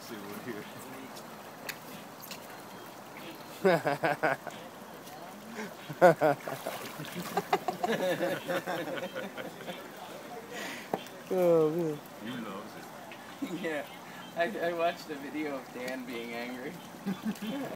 see what here. oh man. He loves it. yeah. I, I watched a video of Dan being angry.